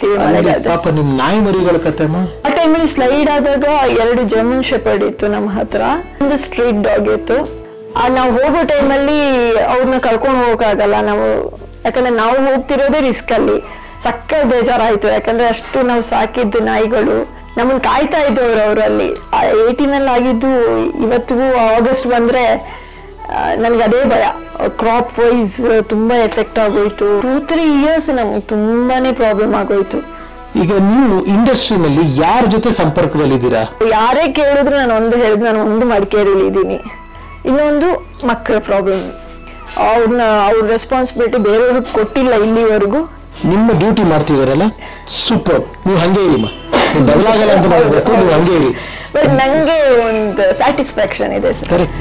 ಅಲ್ಲಿ ಪಾಪ ನಿಮ್ ನಾಯಿ ಮರಿಗಳ ಕತೆಮ್ಮ ಆ ಟೈಮಲ್ಲಿ ಸ್ಲೈಡ್ ಆದಾಗ ಎರಡು ಜರ್ಮನ್ ಶೆಪರ್ಡ್ ಇತ್ತು ನಮ್ಮ ಹತ್ರ. ಒಂದು ಸ್ಟ್ರೀಟ್ ಡಾಗ್ ಇತ್ತು. ಆ ನಾವು ಹೋಗೋ ಟೈಮಲ್ಲಿ ಅವ್ರನ್ನ ಕರ್ಕೊಂಡು ಹೋಗಕ್ಕಾಗಲ್ಲ. ನಾವು ಯಾಕಂದ್ರೆ ನಾವು ಹೋಗ್ತಿರೋದೇ ರಿಸ್ಕ್ ಅಲ್ಲಿ. ಸಕ್ಕ ಬೇಜಾರಾಯ್ತು. ಯಾಕಂದ್ರೆ ಅಷ್ಟು ನಾವು ಸಾಕಿದ್ದ ನಾಯಿಗಳು ನಮ್ಮನ್ನ ಕಾಯ್ತಾ ಇದ್ದವ್ರು ಅವರಲ್ಲಿ. ಏಯ್ಟೀನಲ್ಲಿ ಆಗಿದ್ದು ಇವತ್ತಿಗೂ ಆಗಸ್ಟ್ ಬಂದ್ರೆ ನನಗೆ ಅದೇ ಭಯ. ಕ್ರಾಪ್ ವೈಸ್ ತುಂಬಾ ಎಫೆಕ್ಟ್ ಆಗೋಯ್ತು. ಟೂ ತ್ರೀ ಇಯರ್ಸ್ ನಮ್ಗೆ ತುಂಬಾನೇ ಪ್ರಾಬ್ಲಮ್ ಆಗೋಯ್ತು. ಈಗ ನೀವು ಇಂಡಸ್ಟ್ರಿನಲ್ಲಿ ಯಾರ ಜೊತೆ ಸಂಪರ್ಕದಲ್ಲಿದ್ದೀರಾ? ಯಾರೇ ಕೇಳಿದ್ರು ನಾನು ಒಂದು ಹೇಳಿದ್ ನಾನು ಒಂದು ಮಡಿಕೇರಿಲಿ ಇದ್ದೀನಿ. ಇನ್ನೊಂದು ಮಕ್ಕಳ ಪ್ರಾಬ್ಲಮ್ ಅವ್ರನ್ನ ಅವ್ರ ರೆಸ್ಪಾನ್ಸಿಬಿಲಿಟಿ ಬೇರೆಯವ್ರಿಗೆ ಕೊಟ್ಟಿಲ್ಲ ಇಲ್ಲಿವರೆಗೂ. ನಿಮ್ಮ ಡ್ಯೂಟಿ ಮಾಡ್ತಿದಾರಲ್ಲ? ಸೂಪರ್ ನೀವು ಹಂಗೆ ಇರಿಮ್ಮ ಬದಲಾಗಲ್ಲ ಅಂತ ಮಾಡಬೇಕು ನೀವು ಹಂಗೆ ಇರಿ. ಬಟ್ ನಂಗೆ ಒಂದು ಸ್ಯಾಟಿಸ್ಫ್ಯಾಕ್ಷನ್ ಇದೆ ಸರ್ ಕರೆಕ್ಟ್